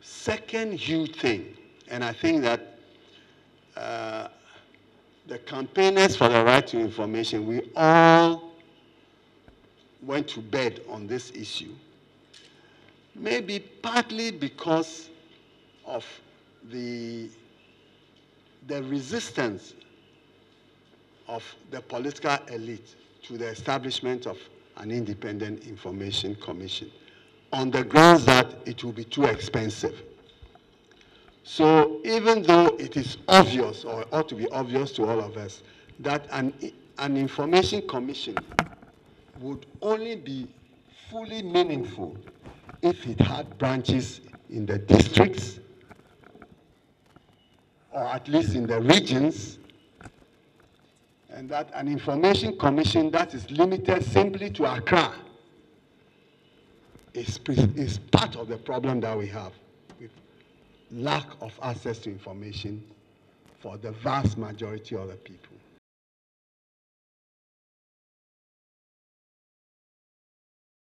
second huge thing, and I think that uh, the campaigners for the right to information, we all went to bed on this issue. Maybe partly because of the, the resistance of the political elite to the establishment of an independent information commission on the grounds that it will be too expensive. So even though it is obvious, or ought to be obvious to all of us, that an, an information commission would only be fully meaningful if it had branches in the districts, or at least in the regions, and that an information commission that is limited simply to Accra is, is part of the problem that we have with lack of access to information for the vast majority of the people.